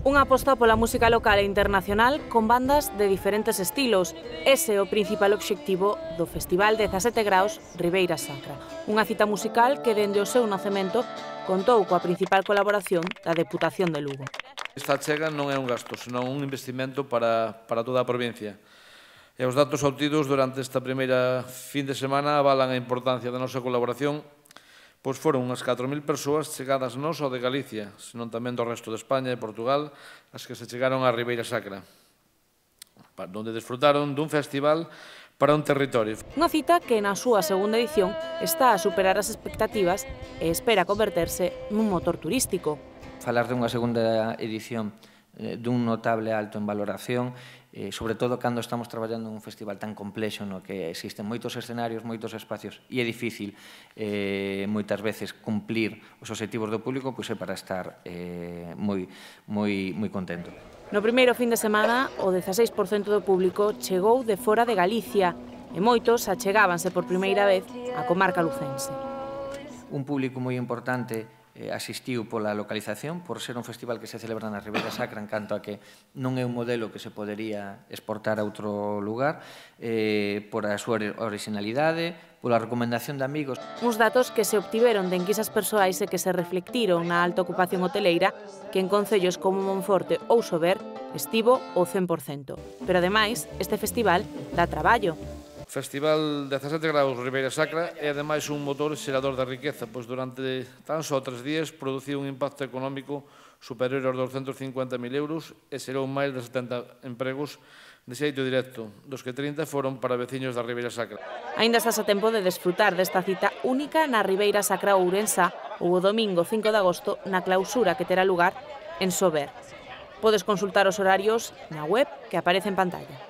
Unha aposta pola música local e internacional con bandas de diferentes estilos. Ese é o principal obxectivo do Festival 17 Graus Ribeira Sacra. Unha cita musical que dende o seu nacemento contou coa principal colaboración da Deputación de Lugo. Esta chega non é un gasto, senón un investimento para, para toda a provincia. E os datos obtidos durante esta primeira fin de semana avalan a importancia da nosa colaboración pois foron unhas 4.000 persoas chegadas non só de Galicia, senón tamén do resto de España e Portugal, as que se chegaron á Ribeira Sacra, onde desfrutaron dun festival para un territorio. Unha cita que na súa segunda edición está a superar as expectativas e espera converterse nun motor turístico. Falar dunha segunda edición eh, dun notable alto en valoración eh, sobre todo cando estamos traballando un festival tan complexo no que existen moitos escenarios, moitos espacios e é difícil eh, moitas veces cumplir os objetivos do público pois é para estar eh, moi, moi, moi contento. No primeiro fin de semana, o 16% do público chegou de fora de Galicia e moitos achegábanse por primeira vez á comarca lucense. Un público moi importante eh, asistiu pola localización, por ser un festival que se celebra na Ribeira Sacra, en canto a que non é un modelo que se podería exportar a outro lugar, eh, por a súa originalidade, pola recomendación de amigos. Uns datos que se obtiveron de enquisas persoais e que se reflectiron na alta ocupación hoteleira, que en concellos como Monforte ou Sober estivo o 100%. Pero ademais, este festival dá traballo, Festival 17 graus Ribeira Sacra é ademais un motor xerador da riqueza, pois durante tan só tres días produciu un impacto económico superior aos 250.000 euros e xerou máis de 70 empregos de xeito directo, dos que 30 foron para veciños da Ribeira Sacra. Ainda estás a tempo de desfrutar desta cita única na Ribeira Sacra Ourensa ou o domingo 5 de agosto na clausura que terá lugar en Sober. Podes consultar os horarios na web que aparece en pantalla.